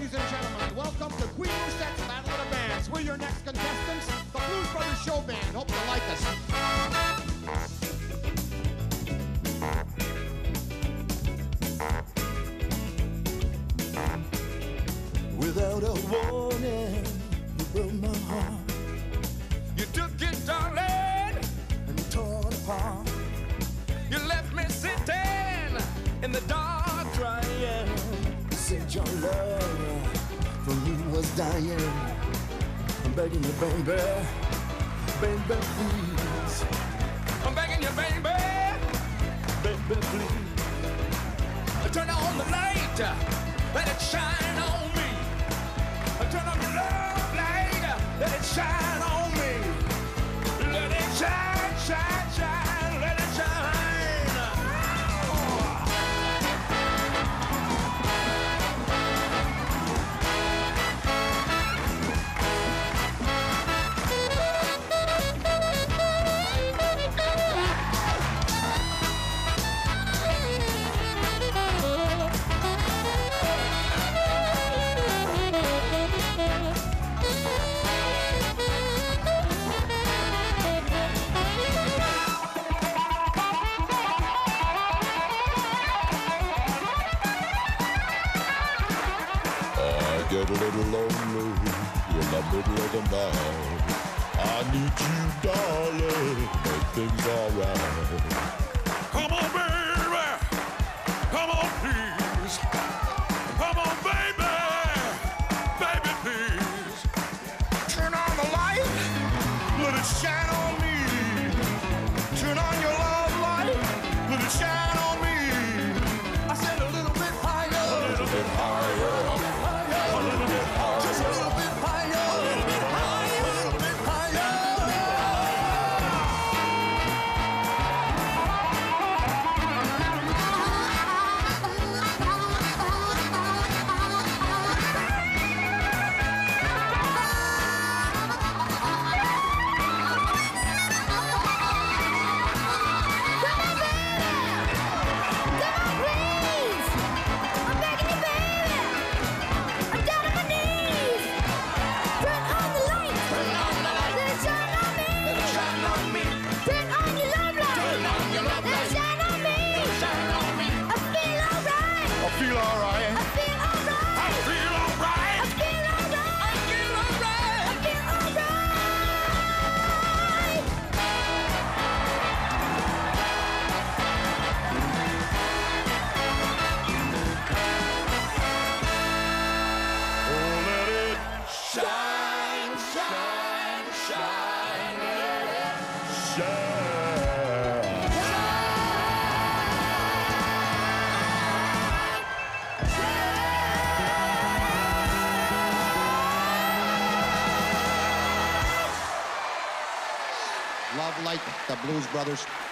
ladies and gentlemen. Welcome to Queen Moussette's Battle of the Bands. We're your next contestants, the Blues Brothers Show Band. Hope you like us. Without a warning, you broke my heart. You took it, darling, and you tore it apart. You left me sitting in the dark, crying. Said your love for me was dying. I'm begging you, baby, baby, please. I'm begging you, baby, baby, please. Turn on the light, let it shine on me. Turn on your love light, let it shine on me. Let it shine, shine, get a little lonely in the middle of the night. I need you, darling, make things alright. I feel Love like the Blues Brothers.